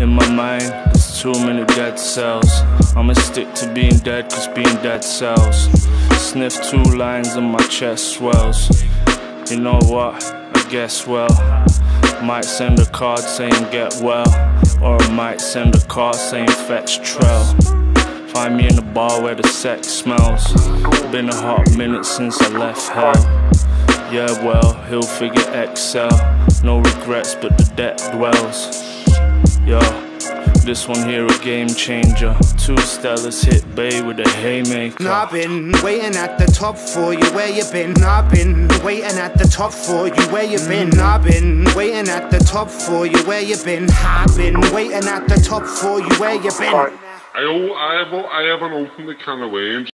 In my mind, there's too many dead cells. I'ma stick to being dead, cause being dead sells. Sniff two lines and my chest swells. You know what? I guess well. Might send a card saying get well. Or I might send a card saying fetch trail. Find me in the bar where the sex smells. Been a hot minute since I left hell. Yeah, well, he'll figure Excel. No regrets, but the debt dwells. Yo, this one here a game changer. Two Stellas hit Bay with a haymaker. I've been waiting at the top for you, where you been? I've been waiting at the top for you, where you been? I've been waiting at the top for you, where you been? I've been waiting at the top for you, where you been? I, I, have, I haven't opened the can of worms.